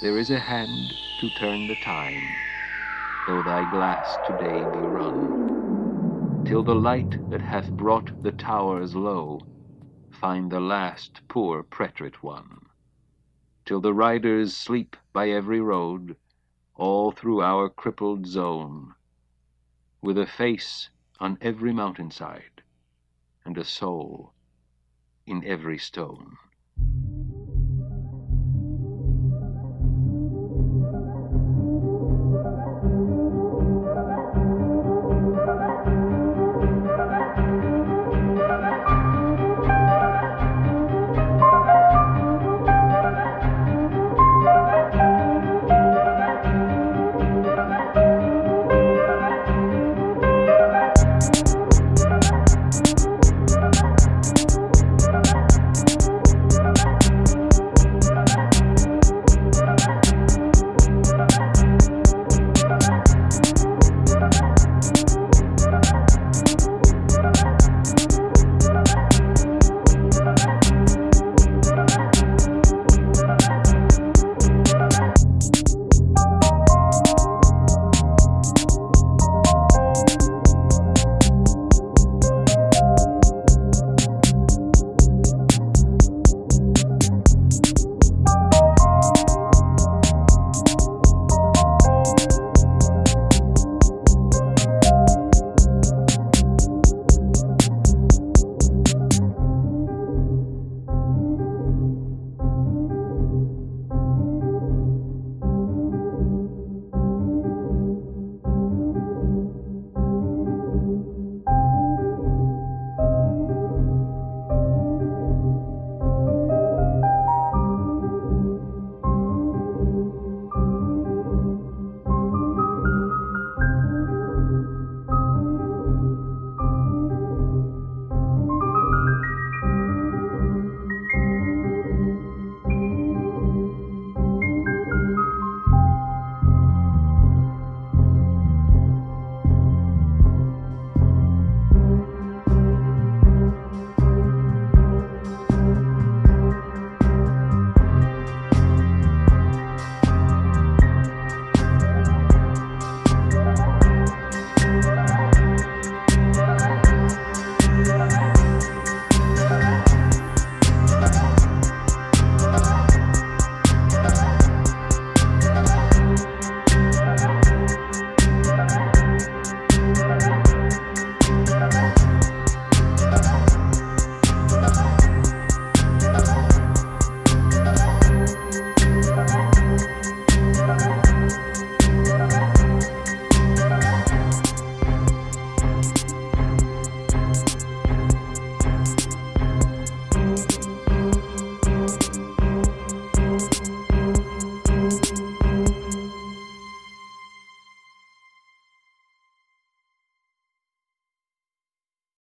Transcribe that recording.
there is a hand to turn the time, though thy glass today be run, till the light that hath brought the towers low find the last poor preterite one, till the riders sleep by every road, all through our crippled zone, with a face on every mountainside, and a soul in every stone.